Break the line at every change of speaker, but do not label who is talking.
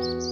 Música